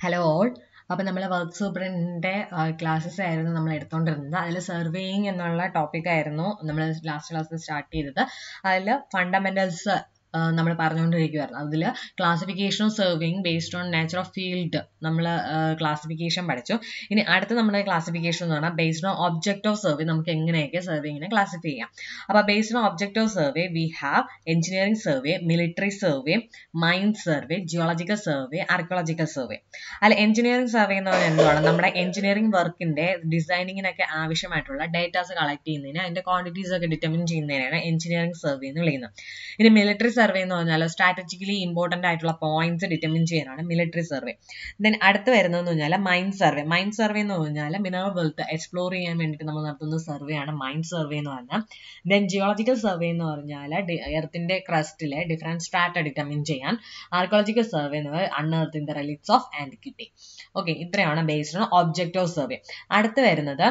Hello all അപ്പോൾ നമ്മൾ work സൂപ്രണ്ടിന്റെ classes ആയിരുന്നു നമ്മൾ എടുത്തുകൊണ്ടിരുന്നത് അതിൽ സർവേയിങ് എന്നുള്ള ടോപ്പിക് ആയിരുന്നു നമ്മൾ ലാസ്റ്റ് ക്ലാസ്സിൽ സ്റ്റാർട്ട് ചെയ്തത്. അതിൽ ഫണ്ടമെന്റൽസ് നമ്മൾ പറഞ്ഞുകൊണ്ടിരിക്കുവായിരുന്നു അതിൽ classification surveying based on nature of field നമ്മൾ ക്ലാസിഫിക്കേഷൻ പഠിച്ചു. ഇനി അടുത്ത നമ്മുടെ ക്ലാസിഫിക്കേഷൻ എന്ന് പറഞ്ഞാൽ based on object of survey നമുക്ക് എങ്ങനെയൊക്കെ സർവേയിങ്ങിനെ ക്ലാസിഫൈ ചെയ്യാം. അപ്പോൾ based on object of survey we have engineering survey military survey mine survey geological survey archaeological survey അല്ല എഞ്ചിനീയറിംഗ് സർവേ എന്ന് പറഞ്ഞാൽ എന്താണ് നമ്മുടെ എഞ്ചിനീയറിംഗ് വർക്കിന്റെ ഡിസൈനിങ്ങിനൊക്കെ ആവശ്യമായിട്ടുള്ള ഡേറ്റാസ് കളക്ട് ചെയ്യുന്നതിന് അതിന്റെ ക്വാണ്ടിറ്റീസ് ഒക്കെ ഡിറ്റർമിൻ ചെയ്യുന്നതിനാണ് എഞ്ചിനീയറിംഗ് സർവേ എന്ന് വിളിക്കുന്നത്. ഇനി മിലിറ്ററി സർവേ എന്ന് പറഞ്ഞാൽ സ്ട്രാറ്റജിക്കലി ഇമ്പോർട്ടന്റ് ആയിട്ടുള്ള പോയിന്റ്സ് ഡിറ്റർമിൻ ചെയ്യാനാണ് മിലിറ്ററി സർവേ ദെൻ അടുത്ത് വരുന്നതെന്ന് പറഞ്ഞാൽ മൈൻഡ് സർവേ മൈൻഡ് സർവേ എന്ന് പറഞ്ഞാൽ മിനറൽ വെൽത്ത് എക്സ്പ്ലോർ ചെയ്യാൻ വേണ്ടിയിട്ട് നമ്മൾ നടത്തുന്ന സർവേ ആണ് മൈൻ സർവേ എന്ന് പറഞ്ഞാൽ. ദെൻ ജിയോളജിക്കൽ സർവേ എന്ന് പറഞ്ഞാൽ എർത്തിന്റെ ക്രസ്റ്റിലെ ഡിഫറെന്റ് സ്ട്രാറ്റ ഡിറ്റർമിൻ ചെയ്യാൻ ആർക്കോളജിക്കൽ സർവേ എന്ന് പറഞ്ഞാൽ unearth in the relics of antiquity okay ഇത്രയാണ് based on object of survey അടുത്ത് വരുന്നത്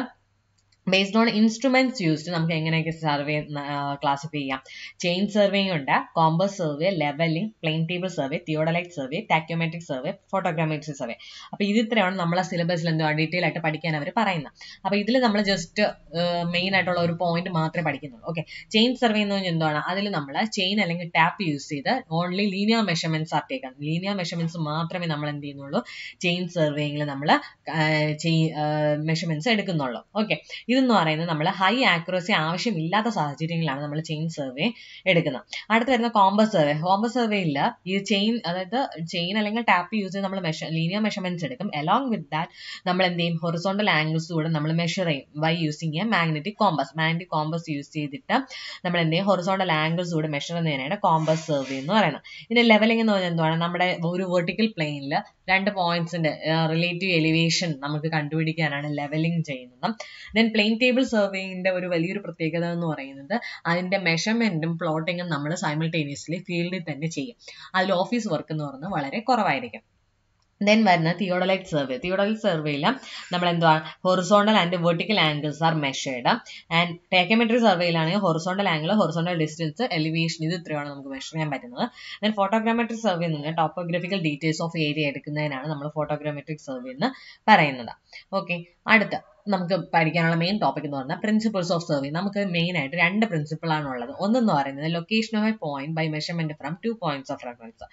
ബേസ്ഡ് ഓൺ ഇൻസ്ട്രുമെന്റ്സ് യൂസ്ഡ് നമുക്ക് എങ്ങനെയൊക്കെ സർവേ ക്ലാസിഫൈ ചെയ്യാം. ചെയിൻ സർവേ ഉണ്ട്. Compass survey levelling plane table survey theodolite survey tacheometric survey photogrammetric survey അപ്പോൾ ഇത് ഇത്രയാണ് നമ്മളെ സിലബസിൽ എന്തോ ഡീറ്റെയിൽ ആയിട്ട് പഠിക്കാൻ അവർ പറയുന്നത്. അപ്പോൾ ഇതിൽ നമ്മൾ ജസ്റ്റ് മെയിൻ ആയിട്ടുള്ള ഒരു പോയിന്റ് മാത്രമേ പഠിക്കുന്നുള്ളൂ. ഓക്കെ ചെയിൻ സർവേ എന്ന് പറഞ്ഞാൽ എന്താണ് അതിൽ നമ്മൾ ചെയിൻ അല്ലെങ്കിൽ ടാപ്പ് യൂസ് ചെയ്ത് only linear measurements are taken linear measurements മാത്രമേ നമ്മൾ എന്ത് ചെയ്യുന്നുള്ളൂ? ചെയിൻ സർവേയിൽ നമ്മൾ മെഷർമെന്റ്സ് എടുക്കുന്നുള്ളൂ. ഓക്കെ ഇതെന്ന് പറയുന്നത് നമ്മൾ ഹൈ ആക്യുറസി ആവശ്യമില്ലാത്ത സാഹചര്യങ്ങളാണ് നമ്മൾ ചെയിൻ സർവേ എടുക്കുന്നത്. അടുത്ത് വരുന്ന കോമ്പസ് സർവേ കോമ്പസ് സർവേയിൽ ഈ ചെയിൻ അതായത് ചെയിൻ അല്ലെങ്കിൽ ടാപ്പ് യൂസ് ചെയ്ത് നമ്മൾ മെഷർ ലീനിയർ മെഷർമെന്റ്സ് എടുക്കും. അലോങ് വിത്ത് ദാറ്റ് നമ്മൾ എന്ത് ചെയ്യും? ഹൊറിസോണ്ടൽ ആംഗിൾസ് കൂടെ നമ്മൾ മെഷർ ചെയ്യും by using a magnetic compass magnetic compass use ചെയ്തിട്ട് നമ്മൾ എന്ത് ചെയ്യും? ഹൊറിസോണ്ടൽ ആംഗിൾസ് കൂടെ മെഷർ ചെയ്യുന്നതിനാണ് കോമ്പസ് സർവേ എന്ന് പറയുന്നത്. ഇതിന്റെ ലെവലിംഗ് എന്ന് പറഞ്ഞാൽ എന്താണ് നമ്മുടെ ഒരു വെർട്ടിക്കൽ പ്ലെയിനിൽ രണ്ട് പോയിന്റ്സിന്റെ റിലേറ്റീവ് എലിവേഷൻ നമുക്ക് കണ്ടുപിടിക്കാനാണ് ലെവലിംഗ് ചെയ്യുന്നത്. ദെൻ പ്ലെയിൻ ടേബിൾ സർവേയിന്റെ ഒരു വലിയൊരു പ്രത്യേകത എന്ന് പറയുന്നത് അതിന്റെ മെഷർമെന്റും പ്ലോട്ടിങ്ങും നമ്മൾ സൈമിൾട്ടേനിയസ്ലി ഫീൽഡിൽ തന്നെ ചെയ്യും. അതിൽ ഓഫീസ് വർക്ക് എന്ന് പറയുന്നത് വളരെ കുറവായിരിക്കും. ദെൻ വരുന്ന തിയോഡലൈറ്റ് സർവേ തിയോഡലൈറ്റ് സർവേയിൽ നമ്മൾ എന്തുവാ horizontal and vertical angles are measured and tacheometry സർവേയിലാണെങ്കിൽ horizontal angle horizontal distance elevation ഇത് ഇത്രയാണ് നമുക്ക് മെഷർ ചെയ്യാൻ പറ്റുന്നത്. ദെൻ ഫോട്ടോഗ്രാമെട്രിക് സർവേ എന്ന് ടോപ്പോഗ്രഫിക്കൽ ഡീറ്റെയിൽസ് ഓഫ് ഏരിയ എടുക്കുന്നതിനാണ് നമ്മൾ ഫോട്ടോഗ്രാമെട്രിക് സർവേ എന്ന് പറയുന്നത്. ഓക്കെ അടുത്ത. നമുക്ക് പഠിക്കാനുള്ള മെയിൻ ടോപ്പിക് എന്ന് പറഞ്ഞാൽ പ്രിൻസിപ്പിൾസ് ഓഫ് സർവേ നമുക്ക് മെയിൻ ആയിട്ട് രണ്ട് പ്രിൻസിപ്പിൾ ആണ് ഉള്ളത്. ഒന്നെന്ന് പറയുന്നത് location of a point by measurement from two points of reference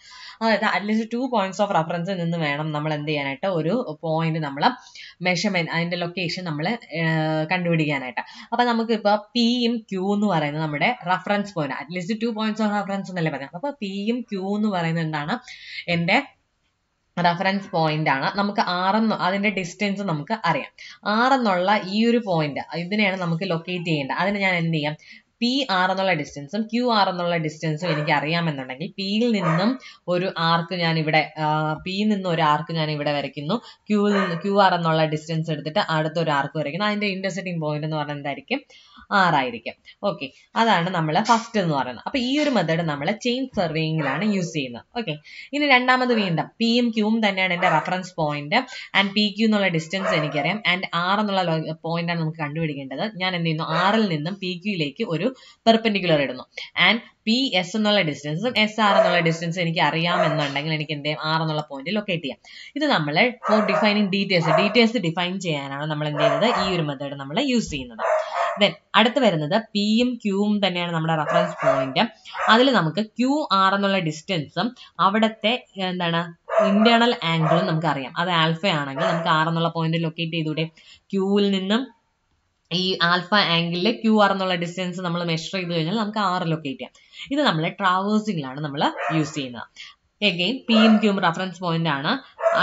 അതായത് at least two points of റെഫറൻസിൽ നിന്ന് വേണം നമ്മൾ എന്ത് ചെയ്യാനായിട്ട് ഒരു പോയിന്റ് നമ്മൾ മെഷർമെന്റ് അതിന്റെ ലൊക്കേഷൻ നമ്മൾ കണ്ടുപിടിക്കാനായിട്ട്. അപ്പൊ നമുക്ക് ഇപ്പൊ പിയും ക്യൂ എന്ന് പറയുന്നത് നമ്മുടെ reference point at least two points of reference എന്നല്ലേ പറയാം അപ്പൊ പിയും ക്യൂ എന്ന് പറയുന്നത് എന്താണ്? എന്റെ റെഫറൻസ് പോയിന്റ് ആണ്. നമുക്ക് ആറെന്ന് അതിന്റെ ഡിസ്റ്റൻസ് നമുക്ക് അറിയാം. ആർ എന്നുള്ള ഈ ഒരു പോയിന്റ് ഇതിനെയാണ് നമുക്ക് ലൊക്കേറ്റ് ചെയ്യേണ്ടത്. അതിന് ഞാൻ എന്ത് ചെയ്യാം? പി ആർ എന്നുള്ള ഡിസ്റ്റൻസും ക്യു ആർ എന്നുള്ള ഡിസ്റ്റൻസും എനിക്ക് അറിയാമെന്നുണ്ടെങ്കിൽ പിയിൽ നിന്നും ഒരു ആർക്ക് ഞാൻ ഇവിടെ പിയിൽ നിന്നും ഒരു ആർക്ക് ഞാൻ ഇവിടെ വരയ്ക്കുന്നു ക്യൂവിൽ നിന്ന് ക്യു ആർ എന്നുള്ള ഡിസ്റ്റൻസ് എടുത്തിട്ട് അടുത്ത ഒരു ആർക്ക് വരയ്ക്കുന്നു. അതിന്റെ ഇന്റർസെറ്റിംഗ് പോയിന്റ് എന്ന് പറഞ്ഞാൽ എന്തായിരിക്കും? ആറായിരിക്കും ഓക്കെ അതാണ് നമ്മൾ ഫസ്റ്റ് എന്ന് പറയുന്നത്. അപ്പൊ ഈ ഒരു മെത്തേഡ് നമ്മൾ ചെയിൻ സർവേയിങ്ങിലാണ് യൂസ് ചെയ്യുന്നത്. ഓക്കെ ഇനി രണ്ടാമത് വീണ്ടും പിയും ക്യൂവും തന്നെയാണ് എന്റെ reference point and P Q എന്നുള്ള ഡിസ്റ്റൻസ് എനിക്കറിയാം. ആൻഡ് ആർ എന്നുള്ള പോയിന്റാണ് നമുക്ക് കണ്ടുപിടിക്കേണ്ടത്. ഞാൻ എന്ത് ചെയ്യുന്നു? ആറിൽ നിന്നും പി ക്യൂയിലേക്ക് ഒരു പെർപെൻഡിക്കുലർ ഇടുന്നു. ആൻഡ് പി എസ് എന്നുള്ള ഡിസ്റ്റൻസും എസ് ആർ എന്നുള്ള ഡിസ്റ്റൻസ് എനിക്ക് അറിയാമെന്നുണ്ടെങ്കിൽ എനിക്ക് ചെയ്യും? ആർ എന്നുള്ള പോയിന്റ് ലൊക്കേറ്റ് ചെയ്യാം. ഇത് നമ്മൾ for defining details details define ചെയ്യാനാണ് നമ്മൾ എന്ത് ചെയ്യുന്നത്? ഈ ഒരു മെത്തേഡ് നമ്മൾ യൂസ് ചെയ്യുന്നത്. ദെൻ അടുത്ത് വരുന്നത് പിയും ക്യൂവും തന്നെയാണ് നമ്മുടെ റെഫറൻസ് പോയിന്റ് അതിൽ നമുക്ക് ക്യൂ ആർ എന്നുള്ള ഡിസ്റ്റൻസും അവിടുത്തെ എന്താണ്? ഇന്റേണൽ ആംഗിളും നമുക്ക് അറിയാം. അത് ആൽഫ ആണെങ്കിൽ നമുക്ക് ആർ എന്നുള്ള പോയിന്റ് ലൊക്കേറ്റ് ചെയ്തൂടെ ക്യൂവിൽ നിന്നും ഈ ആൽഫ ആംഗിളിലെ ക്യൂ ആർ എന്നുള്ള ഡിസ്റ്റൻസ് നമ്മൾ മെഷർ ചെയ്ത് കഴിഞ്ഞാൽ നമുക്ക് ആർ ലൊക്കേറ്റ് ചെയ്യാം. ഇത് നമ്മൾ ട്രാവേഴ്സിംഗിലാണ് നമ്മൾ യൂസ് ചെയ്യുന്നത്. എഗെയിൻ പിയും ക്യൂം റഫറൻസ് പോയിന്റ് ആണ്.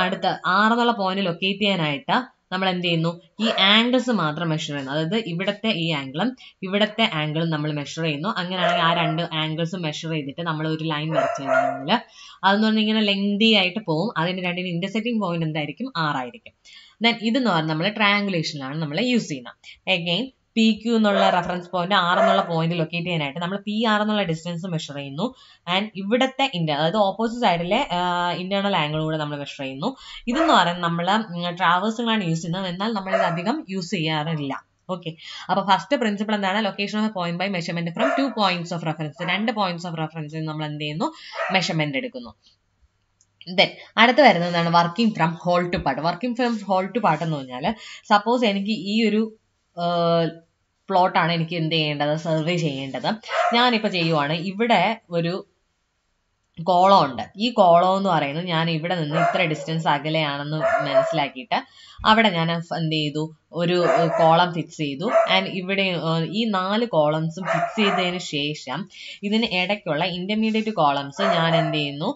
അടുത്ത ആർ എന്നുള്ള പോയിന്റ് ലൊക്കേറ്റ് ചെയ്യാനായിട്ട് നമ്മൾ എന്ത് ചെയ്യുന്നു? ഈ ആംഗിൾസ് മാത്രം മെഷർ ചെയ്യുന്നു. അതായത് ഇവിടത്തെ ഈ ആംഗിളും ഇവിടത്തെ ആംഗിളും നമ്മൾ മെഷർ ചെയ്യുന്നു. അങ്ങനെയാണെങ്കിൽ ആ രണ്ട് ആംഗിൾസും മെഷർ ചെയ്തിട്ട് നമ്മൾ ഒരു ലൈൻ വരച്ചു കഴിഞ്ഞാൽ അതെന്ന് പറഞ്ഞാൽ ഇങ്ങനെ ലെങ്തി ആയിട്ട് പോകും അതിന്റെ രണ്ടിന് ഇന്റർസെക്റ്റിംഗ് പോയിന്റ് എന്തായിരിക്കും? ആറായിരിക്കും ദെൻ ഇതെന്ന് പറഞ്ഞാൽ നമ്മൾ ട്രയാങ്കുലേഷനിലാണ് നമ്മൾ യൂസ് ചെയ്യുന്നത് എഗെയിൻ പി ക്യു എന്നുള്ള റെഫറൻസ് പോയിന്റ് ആർ എന്നുള്ള പോയിന്റ് ലൊക്കേറ്റ് ചെയ്യാനായിട്ട് നമ്മൾ പി ആർ എന്നുള്ള ഡിസ്റ്റൻസ് മെഷർ ചെയ്യുന്നു. ആൻഡ് ഇവിടത്തെ ഇന്റർ അതായത് ഓപ്പോസിറ്റ് സൈഡിലെ ഇന്റേണൽ ആംഗിൾ കൂടെ നമ്മൾ മെഷർ ചെയ്യുന്നു. ഇതെന്ന് പറയുന്നത് നമ്മൾ ട്രാവേഴ്സുകളാണ് യൂസ് ചെയ്യുന്നത്. എന്നാൽ നമ്മൾ ഇത് അധികം യൂസ് ചെയ്യാറില്ല. ഓക്കെ അപ്പൊ ഫസ്റ്റ് പ്രിൻസിപ്പിൾ എന്താണ്? Location of point by measurement from two points of reference രണ്ട് പോയിന്റ്സ് ഓഫ് റെഫറൻസിൽ നമ്മൾ എന്ത് ചെയ്യുന്നു? മെഷർമെന്റ് എടുക്കുന്നു. ദെൻ അടുത്ത് വരുന്നതാണ് working from whole to part working from whole to part എന്ന് പറഞ്ഞാൽ സപ്പോസ് എനിക്ക് ഈ ഒരു പ്ലോട്ടാണ് എനിക്ക് എന്ത് ചെയ്യേണ്ടത്? സർവേ ചെയ്യേണ്ടത്. ഞാനിപ്പോൾ ചെയ്യുവാണ് ഇവിടെ ഒരു കോളം ഉണ്ട് ഈ കോളം എന്ന് പറയുന്നത് ഞാൻ ഇവിടെ നിന്ന് ഇത്ര ഡിസ്റ്റൻസ് അകലെയാണെന്ന് മനസ്സിലാക്കിയിട്ട് അവിടെ ഞാൻ എന്ത് ചെയ്തു? ഒരു കോളം ഫിക്സ് ചെയ്തു. ആൻഡ് ഇവിടെ ഈ നാല് കോളംസും ഫിക്സ് ചെയ്തതിന് ശേഷം ഇതിന് ഇടയ്ക്കുള്ള ഇന്റർമീഡിയറ്റ് കോളംസ് ഞാൻ എന്ത് ചെയ്യുന്നു?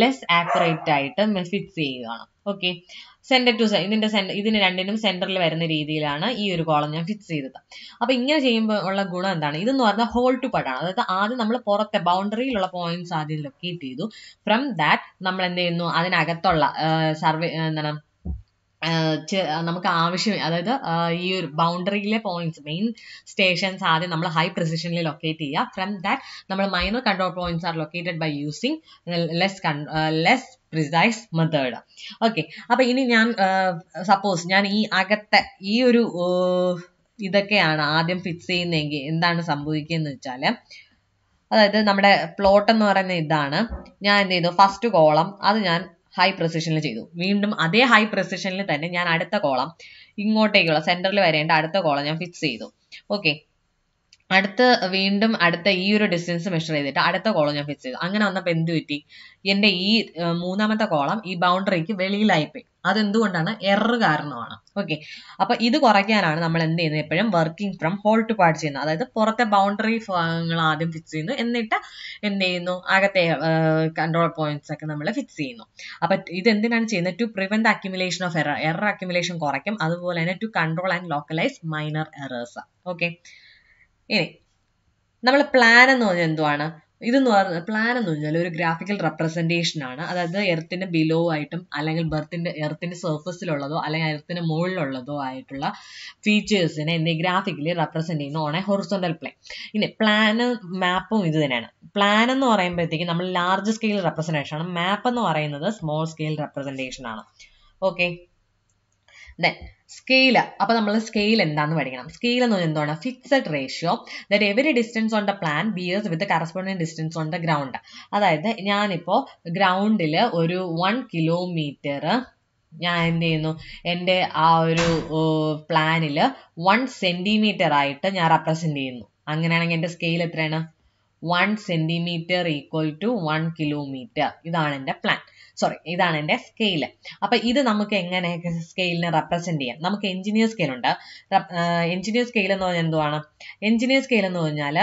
ലെസ് ആക്യുറേറ്റ് ആയിട്ട് ഫിക്സ് ചെയ്യുകയാണ്. ഓക്കെ സെന്റർ ടു ഇതിന്റെ സെന്റർ ഇതിന് രണ്ടിനും സെന്ററിൽ വരുന്ന രീതിയിലാണ് ഈ ഒരു കോളം ഞാൻ ഫിക്സ് ചെയ്തത്. അപ്പോൾ ഇങ്ങനെ ചെയ്യുമ്പോൾ ഉള്ള ഗുണം എന്താണ്? ഇതെന്ന് പറഞ്ഞാൽ ഹോൾ ടു പടാണ് അതായത് ആദ്യം നമ്മൾ പുറത്തെ ബൗണ്ടറിയിലുള്ള പോയിന്റ്സ് ആദ്യം ലൊക്കേറ്റ് ചെയ്തു. ഫ്രം ദാറ്റ് നമ്മൾ എന്ത് ചെയ്യുന്നു? അതിനകത്തുള്ള സർവേ എന്താണ്? നമുക്ക് ആവശ്യം അതായത് ഈ ഒരു ബൗണ്ടറിയിലെ പോയിന്റ്സ് മെയിൻ സ്റ്റേഷൻസ് ആദ്യം നമ്മൾ ഹൈ പ്രിസിഷനിൽ ലൊക്കേറ്റ് ചെയ്യുക. ഫ്രം ദാറ്റ് നമ്മൾ minor control points are located by using less less precise method okay അപ്പൊ ഇനി ഞാൻ സപ്പോസ് ഞാൻ ഈ അകത്തെ ഈ ഒരു ഇതൊക്കെയാണ് ആദ്യം ഫിക്സ് ചെയ്യുന്നതെങ്കിൽ എന്താണ് സംഭവിക്കുന്നത് വെച്ചാൽ അതായത് നമ്മുടെ പ്ലോട്ട് എന്ന് പറയുന്ന ഇതാണ്. ഞാൻ എന്ത് ചെയ്തു? ഫസ്റ്റ് കോളം അത് ഞാൻ ഹൈ പ്രസിഷനിൽ ചെയ്തു. വീണ്ടും അതേ ഹൈ പ്രസിഷനിൽ തന്നെ ഞാൻ അടുത്ത കോളം ഇങ്ങോട്ടേക്കുള്ള സെന്ററിൽ വരേണ്ട അടുത്ത കോളം ഞാൻ ഫിക്സ് ചെയ്തു. ഓക്കെ അടുത്ത് വീണ്ടും അടുത്ത ഈ ഒരു ഡിസ്റ്റൻസ് മെഷർ ചെയ്തിട്ട് അടുത്ത കോളം ഞാൻ ഫിക്സ് ചെയ്തു. അങ്ങനെ വന്നപ്പോൾ എന്ത് പറ്റി? എന്റെ ഈ മൂന്നാമത്തെ കോളം ഈ ബൗണ്ടറിക്ക് വെളിയിലായിപ്പോയി അതെന്തുകൊണ്ടാണ്? എറർ കാരണമാണ്. ഓക്കെ അപ്പൊ ഇത് കുറയ്ക്കാനാണ് നമ്മൾ എന്ത് ചെയ്യുന്നത്? എപ്പോഴും working from whole to part ചെയ്യുന്നത്. അതായത് പുറത്തെ ബൗണ്ടറി ഭാഗങ്ങൾ ആദ്യം ഫിക്സ് ചെയ്യുന്നു. എന്നിട്ട് എന്ത് ചെയ്യുന്നു? അകത്തെ കൺട്രോൾ പോയിന്റ്സ് ഒക്കെ നമ്മൾ ഫിക്സ് ചെയ്യുന്നു. അപ്പൊ ഇത് എന്തിനാണ് ചെയ്യുന്നത്? To prevent accumulation of error error accumulation കുറയ്ക്കും. അതുപോലെ തന്നെ to control and localise minor errors okay ഇനി നമ്മൾ പ്ലാൻ എന്ന് പറഞ്ഞാൽ എന്തുവാണ്? ഇതെന്ന് പറഞ്ഞാൽ പ്ലാൻ എന്ന് പറഞ്ഞാൽ ഒരു ഗ്രാഫിക്കൽ റെപ്രസെന്റേഷൻ ആണ്. അതായത് എർത്തിന്റെ ബിലോ ആയിട്ടും അല്ലെങ്കിൽ ബർത്തിന്റെ എർത്തിന്റെ സർഫസിലുള്ളതോ അല്ലെങ്കിൽ എർത്തിന്റെ മുകളിലുള്ളതോ ആയിട്ടുള്ള ഫീച്ചേഴ്സിനെ എന്നീ ഗ്രാഫിക്കലി റെപ്രസെന്റ് ചെയ്യുന്ന എ ഹൊറിസോണ്ടൽ പ്ലെയിൻ ഇനി പ്ലാന് മാപ്പും ഇത് തന്നെയാണ്. പ്ലാൻ എന്ന് പറയുമ്പോഴത്തേക്ക് നമ്മൾ ലാർജ് സ്കെയിൽ റെപ്രസെന്റേഷൻ ആണ്. മാപ്പ് എന്ന് പറയുന്നത് സ്മോൾ സ്കെയിൽ റെപ്രസെന്റേഷൻ ആണ്. ഓക്കെ ദെൻ സ്കെയിൽ അപ്പൊ നമ്മൾ സ്കെയിൽ എന്താന്ന് പഠിക്കണം. സ്കെയിൽ എന്ന് പറഞ്ഞാൽ എന്താണ്? Fixed ratio that every distance on the plan bears with corresponding distance on the ground അതായത് ഞാനിപ്പോ ഗ്രൗണ്ടിൽ ഒരു വൺ കിലോമീറ്റർ ഞാൻ എന്ത് ചെയ്യുന്നു? എന്റെ ആ ഒരു പ്ലാനിൽ വൺ സെന്റിമീറ്റർ ആയിട്ട് ഞാൻ റെപ്രസെന്റ് ചെയ്യുന്നു. അങ്ങനെയാണെങ്കിൽ എന്റെ സ്കെയിൽ എത്രയാണ്? One centimetre equal to one kilometre ഇതാണ് എന്റെ പ്ലാൻ സോറി ഇതാണ് എന്റെ സ്കെയിൽ അപ്പൊ ഇത് നമുക്ക് എങ്ങനെ സ്കെയിലിനെ റെപ്രസെന്റ് ചെയ്യാം? നമുക്ക് എഞ്ചിനീയർ സ്കെയിൽ ഉണ്ട്. എഞ്ചിനീയർ സ്കെയിൽ എന്ന് പറഞ്ഞാൽ എന്തുവാണ്? എഞ്ചിനീയർ സ്കെയിൽ എന്ന് പറഞ്ഞാൽ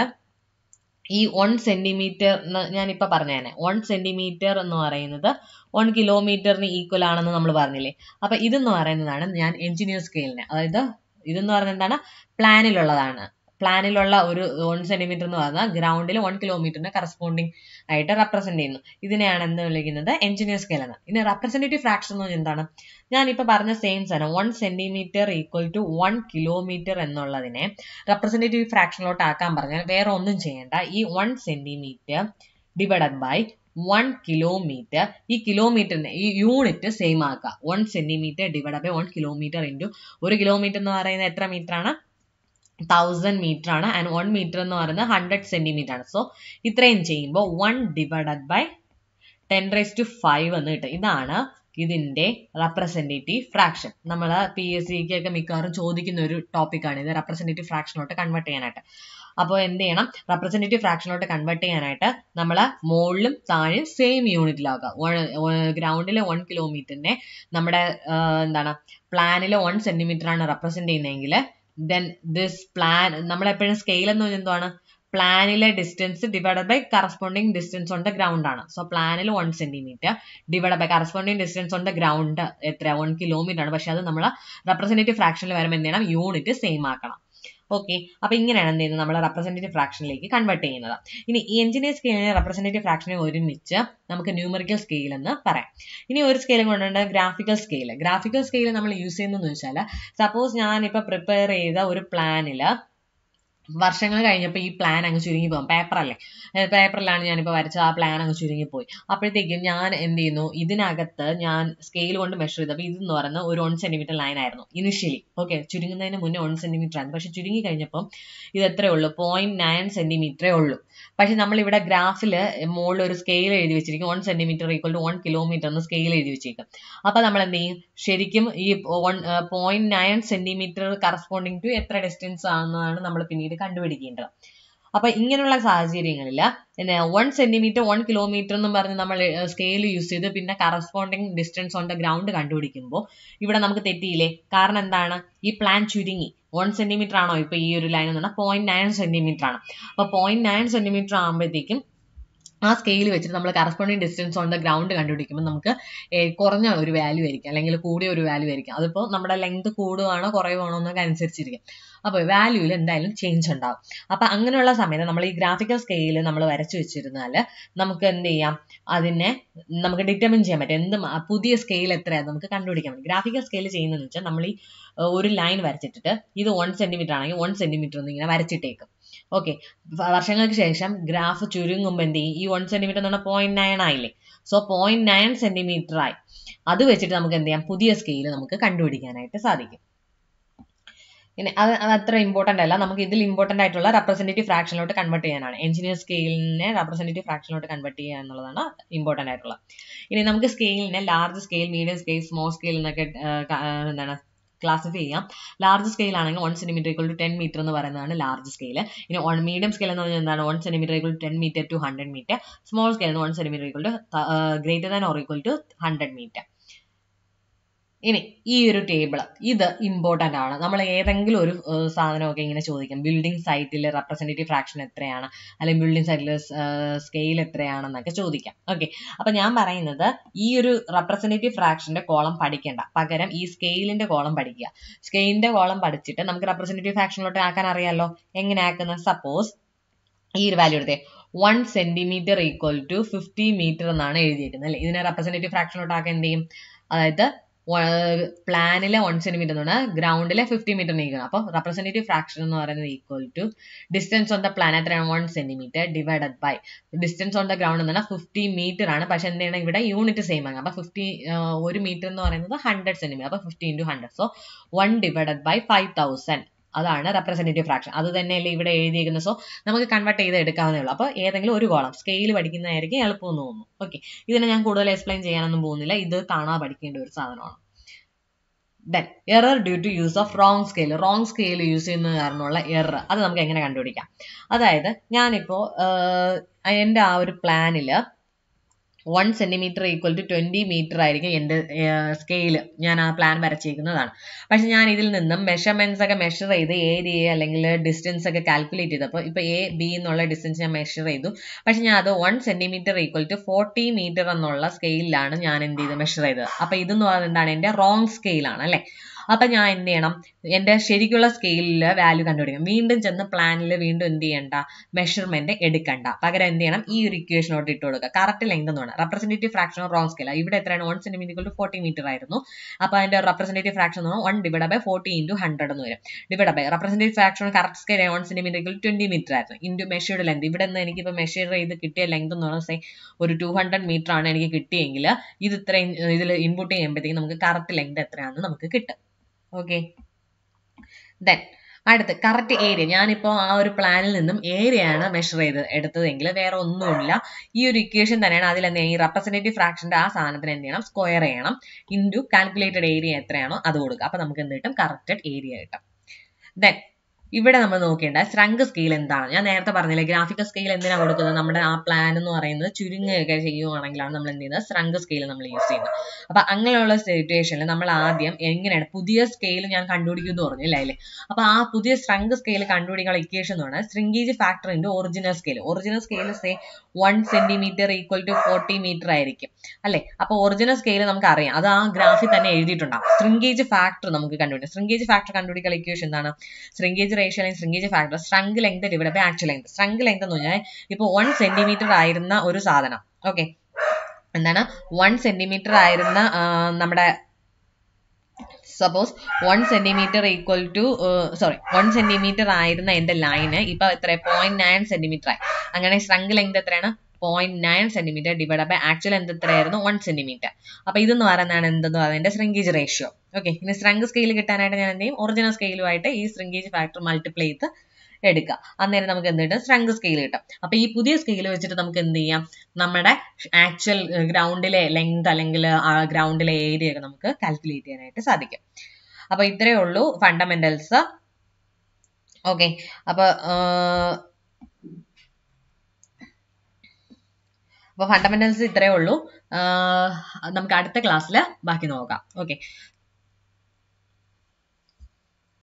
ഈ വൺ സെന്റിമീറ്റർ ഞാനിപ്പോ പറഞ്ഞേനെ. വൺ സെന്റിമീറ്റർ എന്ന് പറയുന്നത് വൺ കിലോമീറ്ററിന് ഈക്വൽ ആണെന്ന് നമ്മൾ പറഞ്ഞില്ലേ? അപ്പൊ ഇതെന്ന് പറയുന്നതാണ് ഞാൻ എഞ്ചിനീയർ സ്കെയിലിന് അതായത് ഇതെന്ന് പറയുന്നത് എന്താണ്? പ്ലാനിലുള്ളതാണ് പ്ലാനിലുള്ള ഒരു വൺ സെന്റിമീറ്റർ എന്ന് പറഞ്ഞാൽ ഗ്രൗണ്ടിൽ വൺ കിലോമീറ്ററിന് കറസ്പോണ്ടിങ് ആയിട്ട് റെപ്രസെന്റ് ചെയ്യുന്നു. ഇതിനെയാണ് എന്ന് വിളിക്കുന്നത്? എഞ്ചിനീയർ സ്കെയിൽ എന്ന്. ഇനി റെപ്രസെന്റേറ്റീവ് ഫ്രാക്ഷൻ എന്ന് പറഞ്ഞാൽ എന്താണ്? ഞാനിപ്പോൾ പറഞ്ഞ സെയിം സാധനം one centimetre equal to one kilometre എന്നുള്ളതിനെ റെപ്രസെന്റേറ്റീവ് ഫ്രാക്ഷനിലോട്ട് ആക്കാൻ പറഞ്ഞാൽ വേറെ ഒന്നും ചെയ്യേണ്ട. ഈ one centimetre divided by one kilometre ഈ കിലോമീറ്ററിന് ഈ യൂണിറ്റ് സെയിം ആക്കുക. One centimetre divide by one kilometre into ഒരു കിലോമീറ്റർ എന്ന് പറയുന്നത് എത്ര മീറ്റർ ആണ്? തൗസൻഡ് മീറ്റർ ആണ്. ആൻഡ് വൺ മീറ്റർ എന്ന് പറയുന്നത് ഹൺഡ്രഡ് സെന്റിമീറ്റർ ആണ്. സോ ഇത്രയും ചെയ്യുമ്പോൾ one divided by ten raise to five എന്ന് കിട്ടും. ഇതാണ് ഇതിന്റെ റെപ്രസെന്റേറ്റീവ് ഫ്രാക്ഷൻ നമ്മൾ പി എസ് സിക്ക് ഒക്കെ മിക്കവാറും ചോദിക്കുന്ന ഒരു ടോപ്പിക്കാണ് ഇത് റെപ്രസെന്റേറ്റീവ് ഫ്രാക്ഷനോട്ട് കൺവേർട്ട് ചെയ്യാനായിട്ട്. അപ്പോൾ എന്ത് ചെയ്യണം? റെപ്രസെന്റേറ്റീവ് ഫ്രാക്ഷനോട്ട് കൺവേർട്ട് ചെയ്യാനായിട്ട് നമ്മൾ മുകളിലും താഴെയും സെയിം യൂണിറ്റിലാക്കുക ഗ്രൗണ്ടിലെ വൺ കിലോമീറ്ററിനെ നമ്മുടെ എന്താണ് പ്ലാനിലെ വൺ സെന്റിമീറ്റർ ആണ് റെപ്രസെന്റ് ചെയ്യുന്നതെങ്കിൽ ദെൻ ദിസ് പ്ലാൻ നമ്മളെപ്പോഴും സ്കെയിൽ എന്ന് പറഞ്ഞാൽ എന്താണ് പ്ലാനിലെ distance divided by corresponding distance on the ground ആണ്. സോ പ്ലാനിൽ one centimetre divide by corresponding distance on the ground എത്ര വൺ കിലോമീറ്റർ ആണ്. പക്ഷെ അത് നമ്മൾ റെപ്രസെന്റേറ്റീവ് ഫ്രാക്ഷനിൽ വരുമ്പോൾ എന്ത് ചെയ്യണം? യൂണിറ്റ് സെയിം ആക്കണം. ഓക്കെ അപ്പൊ ഇങ്ങനെയാണ് എന്ത് ചെയ്യുന്നത്? നമ്മൾ റെപ്രസെന്റേറ്റീവ് ഫ്രാക്ഷനിലേക്ക് കൺവേർട്ട് ചെയ്യുന്നത്. ഇനി എഞ്ചിനീയർ സ്കെയിലിനെ റെപ്രസെന്റേറ്റീവ് ഫ്രാക്ഷനെ ഒരുമിച്ച് നമുക്ക് ന്യൂമറിക്കൽ സ്കെയിൽ എന്ന് പറയാം. ഇനി ഒരു സ്കെയിലും കൊണ്ടുണ്ട് ഗ്രാഫിക്കൽ സ്കെയിൽ ഗ്രാഫിക്കൽ സ്കെയിൽ നമ്മൾ യൂസ് ചെയ്യുന്നതെന്ന് വെച്ചാൽ സപ്പോസ് ഞാൻ ഇപ്പോൾ പ്രിപ്പയർ ചെയ്ത ഒരു പ്ലാനിൽ വർഷങ്ങൾ കഴിഞ്ഞപ്പോൾ ഈ പ്ലാൻ അങ്ങ് ചുരുങ്ങി പോകും പേപ്പറല്ലേ പേപ്പറിലാണ് ഞാനിപ്പോൾ വരച്ച ആ പ്ലാൻ അങ്ങ് ചുരുങ്ങിപ്പോയി അപ്പോഴത്തേക്കും ഞാൻ എന്ത് ചെയ്യുന്നു? ഇതിനകത്ത് ഞാൻ സ്കെയിൽ കൊണ്ട് മെഷർ ചെയ്തപ്പോൾ ഇതെന്ന് പറയുന്ന ഒരു വൺ സെന്റിമീറ്റർ ലൈൻ ആയിരുന്നു ഇനിഷ്യലി ഓക്കെ ചുരുങ്ങുന്നതിന് മുന്നേ വൺ സെന്റിമീറ്റർ ആയിരുന്നു. പക്ഷെ ചുരുങ്ങി കഴിഞ്ഞപ്പം ഇത് എത്രയേ ഉള്ളൂ? പോയിന്റ് നയൻ സെന്റിമീറ്ററേ ഉള്ളൂ. പക്ഷെ നമ്മൾ ഇവിടെ ഗ്രാഫിൽ മുകളിൽ ഒരു സ്കെയിൽ എഴുതി വെച്ചിരിക്കും. One centimetre equal to one kilometre എന്ന് സ്കെയിൽ എഴുതി വെച്ചേക്കും. അപ്പൊ നമ്മൾ എന്ത് ചെയ്യും ശരിക്കും ഈ one point nine centimetre corresponding to എത്ര ഡിസ്റ്റൻസ് ആണെന്നാണ് നമ്മൾ പിന്നീട് കണ്ടുപിടിക്കേണ്ടത്. അപ്പൊ ഇങ്ങനെയുള്ള സാഹചര്യങ്ങളിൽ പിന്നെ വൺ സെന്റിമീറ്റർ വൺ കിലോമീറ്റർ എന്ന് പറഞ്ഞ് നമ്മൾ സ്കെയിൽ യൂസ് ചെയ്ത് പിന്നെ corresponding distance on the ground കണ്ടുപിടിക്കുമ്പോൾ ഇവിടെ നമുക്ക് തെറ്റിയില്ലേ? കാരണം എന്താണ്? ഈ പ്ലാൻ ചുരുങ്ങി. വൺ സെന്റിമീറ്റർ ആണോ ഇപ്പൊ ഈ ഒരു ലൈൻ എന്ന് പറഞ്ഞാൽ പോയിന്റ് നയൻ സെന്റിമീറ്റർ ആണ്. അപ്പൊ പോയിന്റ് നയൻ സെന്റിമീറ്റർ ആകുമ്പോഴത്തേക്കും ആ സ്കെയിൽ വെച്ചിട്ട് നമ്മൾ corresponding distance on the ground കണ്ടുപിടിക്കുമ്പോൾ നമുക്ക് കുറഞ്ഞ ഒരു വാല്യൂ ആയിരിക്കും. അല്ലെങ്കിൽ കൂടിയ ഒരു വാല്യൂ ആയിരിക്കും. അതിപ്പോൾ നമ്മുടെ ലെങ്ത് കൂടുകയാണോ കുറയുവാണോ എന്നൊക്കെ അനുസരിച്ചിരിക്കും. അപ്പോൾ വാല്യൂവിൽ എന്തായാലും ചേഞ്ച് ഉണ്ടാവും. അപ്പം അങ്ങനെയുള്ള സമയത്ത് നമ്മൾ ഈ ഗ്രാഫിക്കൽ സ്കെയിൽ നമ്മൾ വരച്ചു വെച്ചിരുന്നാൽ നമുക്ക് എന്ത് ചെയ്യാം? അതിനെ നമുക്ക് ഡിറ്റർമിൻ ചെയ്യാൻ പറ്റും. എന്ത് പുതിയ സ്കെയിൽ എത്രയാണ് നമുക്ക് കണ്ടുപിടിക്കാൻ പറ്റും. ഗ്രാഫിക്കൽ സ്കെയിൽ ചെയ്യുന്നതെന്ന് വെച്ചാൽ നമ്മൾ ഈ ഒരു ലൈൻ വരച്ചിട്ടിട്ട് ഇത് വൺ സെന്റിമീറ്റർ ആണെങ്കിൽ വൺ സെന്റിമീറ്റർ ഒന്ന് ഇങ്ങനെ വരച്ചിട്ടേക്കും. ഓക്കെ വർഷങ്ങൾക്ക് ശേഷം ഗ്രാഫ് ചുരുങ്ങുമ്പോൾ എന്ത് ചെയ്യും? ഈ വൺ സെന്റിമീറ്റർ എന്ന് പറഞ്ഞാൽ പോയിന്റ് നയൻ ആയില്ലേ? സോ പോയിന്റ് നയൻ സെന്റിമീറ്റർ ആയി. അത് വെച്ചിട്ട് നമുക്ക് എന്ത് ചെയ്യാം? പുതിയ സ്കെയിൽ നമുക്ക് കണ്ടുപിടിക്കാനായിട്ട് സാധിക്കും. ഇനി അത് അത് അത്ര ഇമ്പോർട്ടന്റ് അല്ല. നമുക്ക് ഇതിൽ ഇമ്പോർട്ടന്റ് ആയിട്ടുള്ള റെപ്രസെന്റേറ്റീവ് ഫ്രാക്ഷനിലോട്ട് കൺവേർട്ട് ചെയ്യാനാണ്. എഞ്ചിനീയർ സ്കെയിലിനെ റെപ്രസെന്റേറ്റീവ് ഫ്രാക്ഷനിലോട്ട് കൺവേർട്ട് ചെയ്യുക എന്നുള്ളതാണ് ഇമ്പോർട്ടന്റ് ആയിട്ടുള്ള ഇനി നമുക്ക് സ്കെയിലിനെ large scale medium scale small scale എന്നൊക്കെ എന്താണ് ക്ലാസിഫൈ ചെയ്യാം. ലാർജ് സ്കെയിൽ ആണെങ്കിൽ one centimetre equal to ten metre എന്ന് പറയുന്നതാണ് ലാർജ് സ്കെയിൽ ഇനി വൺ മീഡിയം സ്കെയിൽ എന്ന് പറഞ്ഞാൽ എന്താണ്? One centimetre equal to ten metre to hundred metre small scale one centimetre equal to greater than or equal to hundred metre ഇനി ഈ ഒരു table ഇത് ഇമ്പോർട്ടന്റ് ആണ്. നമ്മൾ ഏതെങ്കിലും ഒരു സാധനമൊക്കെ ഇങ്ങനെ ചോദിക്കും. ബിൽഡിംഗ് സൈറ്റിൽ റെപ്രസെന്റേറ്റീവ് ഫ്രാക്ഷൻ എത്രയാണ്? അല്ലെങ്കിൽ ബിൽഡിംഗ് സൈറ്റിൽ സ്കെയിൽ എത്രയാണെന്നൊക്കെ ചോദിക്കാം. ഓക്കെ അപ്പം ഞാൻ പറയുന്നത് ഈ ഒരു റെപ്രസെന്റേറ്റീവ് ഫ്രാക്ഷന്റെ കോളം പഠിക്കേണ്ട. പകരം ഈ സ്കെയിലിന്റെ കോളം പഠിക്കുക. സ്കെയിലിന്റെ കോളം പഠിച്ചിട്ട് നമുക്ക് റെപ്രസെന്റേറ്റീവ് ഫ്രാക്ഷനിലോട്ട് ആക്കാൻ അറിയാമല്ലോ എങ്ങനെ ആക്കുന്നത്? സപ്പോസ് ഈ ഒരു വാല്യൂ എടുത്തേ. One centimetre equal to fifty metre എന്നാണ് എഴുതിയിരിക്കുന്നത് അല്ലേ? ഇതിനെ റെപ്രസെന്റേറ്റീവ് ഫ്രാക്ഷനിലോട്ട് ആക്കാൻ എന്ത് ചെയ്യും? അതായത് പ്ലാനിലെ വൺ സെന്റിമീറ്റർ എന്ന് പറഞ്ഞാൽ ഗ്രൗണ്ടിലെ ഫിഫ്റ്റി മീറ്റർ നീക്കണം. അപ്പോൾ റെപ്രസെന്റേറ്റീവ് ഫ്രാക്ഷൻ എന്ന് പറയുന്നത് equal to distance on the plan എത്രയാണ്? One centimetre divided by distance on the ground എന്ന് പറഞ്ഞാൽ ഫിഫ്റ്റി മീറ്റർ ആണ്. പക്ഷെ എന്താണ് ഇവിടെ? യൂണിറ്റ് സെയിം ആണ്. അപ്പോൾ ഫിഫ്റ്റി ഒരു മീറ്റർ എന്ന് പറയുന്നത് ഹൺഡ്രഡ് സെന്റിമീറ്റർ അപ്പോൾ fifty into hundred so one divided by five thousand അതാണ് റെപ്രസെന്റേറ്റീവ് ഫ്രാക്ഷൻ അത് തന്നെയല്ലേ ഇവിടെ എഴുതിയിരിക്കുന്നത്. സോ നമുക്ക് കൺവേർട്ട് ചെയ്ത് എടുക്കാവുന്നേ ഉള്ളൂ. അപ്പോൾ ഏതെങ്കിലും ഒരു കോളം സ്കെയിൽ പഠിക്കുന്നതായിരിക്കും എളുപ്പമെന്ന് തോന്നുന്നു. ഓക്കെ ഇതിനെ ഞാൻ കൂടുതൽ എക്സ്പ്ലെയിൻ ചെയ്യാനൊന്നും പോകുന്നില്ല. ഇത് കാണാൻ പഠിക്കേണ്ട ഒരു സാധനമാണ്. Then error due to use of wrong scale wrong scale use ചെയ്യുന്നത് കാരണമുള്ള എറർ അത് നമുക്ക് എങ്ങനെ കണ്ടുപിടിക്കാം? അതായത് ഞാനിപ്പോൾ എന്റെ ആ ഒരു പ്ലാനിൽ one centimetre equal to twenty metre ആയിരിക്കും എന്റെ സ്കെയിൽ ഞാൻ ആ പ്ലാൻ വരച്ചിരിക്കുന്നതാണ്. പക്ഷെ ഞാൻ ഇതിൽ നിന്നും മെഷർമെന്റ്സ് ഒക്കെ മെഷർ ചെയ്ത് ഏരിയ അല്ലെങ്കിൽ ഡിസ്റ്റൻസ് ഒക്കെ കാൽക്കുലേറ്റ് ചെയ്തപ്പോൾ ഇപ്പോൾ എ ബി എന്നുള്ള ഡിസ്റ്റൻസ് ഞാൻ മെഷർ ചെയ്തു. പക്ഷെ ഞാൻ അത് one centimetre equal to forty metre എന്നുള്ള സ്കെയിലാണ് ഞാൻ എന്ത് ചെയ്ത് മെഷർ ചെയ്തത്. അപ്പോൾ ഇതെന്ന് പറയുന്നത് എന്താണ്? എന്റെ റോങ് സ്കെയിലാണ് അല്ലേ? അപ്പൊ ഞാൻ എന്ത് ചെയ്യണം? എന്റെ ശരിക്കുള്ള സ്കെയിലിൽ വാല്യൂ കണ്ടുപിടിക്കണം. വീണ്ടും ചെന്ന് പ്ലാനിൽ വീണ്ടും എന്ത് ചെയ്യണ്ട? മെഷർമെന്റ് എടുക്കണ്ട. പകരം എന്ത് ചെയ്യണം? ഈ ഒരു ഇക്വേഷനോട്ട് ഇട്ട് കൊടുക്കുക. കറക്റ്റ് ലെങ്ത് എന്ന് പറയുന്നത് ഫ്രാക്ഷൻ ഓഫ് റോങ് സ്കെയിൽ ഇവിടെ എത്രയാണ്? One centimetre to forty metre ആയിരുന്നു. അപ്പൊ അതിന്റെ റെപ്രസെന്റേറ്റീവ് ഫ്രാക്ഷൻ എന്ന് പറഞ്ഞാൽ one divide by forty into hundred എന്ന് വരും. Divide by representative fraction correct scale one centimetre twenty metre ആയിരുന്നു. ഇന്റു മെഷേർഡ് ലെങ്ത് ഇവിടെ നിന്ന് എനിക്കിപ്പോൾ മെഷർ ചെയ്ത് കിട്ടിയ ലെങ്ത് എന്ന് പറഞ്ഞാൽ സേ ഒരു ടു ഹൺഡ്രഡ് മീറ്റർ ആണ് എനിക്ക് കിട്ടിയെങ്കിൽ ഇത് ഇത്രയും ഇതിൽ ഇൻപുട്ട് ചെയ്യുമ്പോഴത്തേക്കും നമുക്ക് കറക്റ്റ് ലെങ്ത് എത്രയാണെന്ന് നമുക്ക് കിട്ടും. ഓക്കെ ദെൻ അടുത്ത് കറക്റ്റ് ഏരിയ ഞാനിപ്പോൾ ആ ഒരു പ്ലാനിൽ നിന്നും ഏരിയയാണ് മെഷർ ചെയ്ത് എടുത്തതെങ്കിൽ വേറെ ഒന്നുമില്ല. ഈ ഒരു ഇക്വേഷൻ തന്നെയാണ് അതിൽ എന്ത് ഈ റെപ്രസെന്റേറ്റീവ് ഫ്രാക്ഷന്റെ ആ സാധനത്തിന് എന്ത് ചെയ്യണം? സ്ക്വയർ ചെയ്യണം. ഇന്റു കാൽക്കുലേറ്റഡ് ഏരിയ എത്രയാണോ അത് കൊടുക്കുക. അപ്പൊ നമുക്ക് എന്ത് കിട്ടും? കറക്റ്റഡ് ഏരിയ കിട്ടും. ദെൻ ഇവിടെ നമ്മൾ നോക്കേണ്ട ശ്രങ്ക് സ്കെയിൽ എന്താണ്? ഞാൻ നേരത്തെ പറഞ്ഞില്ലേ ഗ്രാഫിക്കൽ സ്കെയിൽ എന്തിനാണ് കൊടുക്കുന്നത്? നമ്മുടെ ആ പ്ലാൻ എന്ന് പറയുന്നത് ചുരുങ്ങുകയൊക്കെ ചെയ്യുവാണെങ്കിലാണ് നമ്മൾ എന്ത് ചെയ്യുന്നത്? ശ്രങ്ക് സ്കെയിൽ നമ്മൾ യൂസ് ചെയ്യുന്നത്. അപ്പൊ അങ്ങനെയുള്ള സിറ്റുവേഷനിൽ നമ്മൾ ആദ്യം എങ്ങനെയാണ് പുതിയ സ്കെയിൽ ഞാൻ കണ്ടുപിടിക്കുമെന്ന് പറഞ്ഞില്ലേ അല്ലേ അപ്പൊ ആ പുതിയ ശ്രങ്ക് സ്കെയിൽ കണ്ടുപിടിക്കാനുള്ള ഇക്വേഷൻ എന്ന് പറഞ്ഞാൽ shrinkage factor into original scale original scale say one centimetre equal to forty metre ആയിരിക്കും. അല്ലെ? അപ്പൊ ഒറിജിനൽ സ്കെയിൽ നമുക്ക് അറിയാം അത് ആ ഗ്രാഫിൽ തന്നെ എഴുതിയിട്ടുണ്ടാകും ശ്രിങ്കേജ് ഫാക്ടർ നമുക്ക് കണ്ടുപിടിക്കാം. ശ്രിങ്കേജ് ഫാക്ടർ കണ്ടുപിടിക്കാനുള്ള ഇക്വേഷൻ എന്താണ്? ശ്രിങ്കേജ് റേഷ്യോ അല്ലെങ്കിൽ shrinkage factor shrunk length divide by actual length shrunk length എന്ന് പറഞ്ഞാൽ ഇപ്പൊ വൺ സെന്റിമീറ്റർ ആയിരുന്ന ഒരു സാധനം. ഓക്കെ എന്താണ്? വൺ സെന്റിമീറ്റർ ആയിരുന്ന നമ്മുടെ suppose one centimetre equal to sorry one centimetre ആയിരുന്ന എന്റെ ലൈന് ഇപ്പൊ എത്ര പോയിന്റ് നയൻ സെന്റിമീറ്റർ ആയി. അങ്ങനെ ശ്രങ്ക് ലെങ്ത് എത്രയാണ്? Point nine centimetre divide by actual എന്ത് എത്രയായിരുന്നു? വൺ സെന്റിമീറ്റർ അപ്പൊ ഇതെന്ന് പറയുന്നതാണ് എന്തെന്ന് പറയുന്നത്? ശ്രിങ്കേജ് റേഷ്യോ ഓക്കെ ഇനി ശ്രങ്ക് സ്കെയിൽ കിട്ടാനായിട്ട് ഞാൻ എന്ത് ചെയ്യും? ഒറിജിനൽ സ്കെയിലുമായിട്ട് ഈ ശൃംഗേജ് ഫാക്ടർ മൾട്ടിപ്ലൈ ചെയ്ത് എടുക്കുക. അന്നേരം നമുക്ക് എന്ത് കിട്ടും? ശ്രങ്ക് സ്കെയിൽ കിട്ടും. അപ്പൊ ഈ പുതിയ സ്കെയിൽ വെച്ചിട്ട് നമുക്ക് എന്ത് ചെയ്യാം? നമ്മുടെ ആക്ച്വൽ ഗ്രൗണ്ടിലെ ലെങ്ത് അല്ലെങ്കിൽ ഗ്രൗണ്ടിലെ ഏരിയ ഒക്കെ നമുക്ക് കാൽക്കുലേറ്റ് ചെയ്യാനായിട്ട് സാധിക്കും. അപ്പൊ ഇത്രയേ ഉള്ളൂ ഫണ്ടമെന്റൽസ് ഓക്കെ അപ്പൊ അപ്പൊ ഫണ്ടമെന്റൽസ് ഇത്രയേ ഉള്ളൂ. നമുക്ക് അടുത്ത ക്ലാസ്സിൽ ബാക്കി നോക്കാം. ഓക്കെ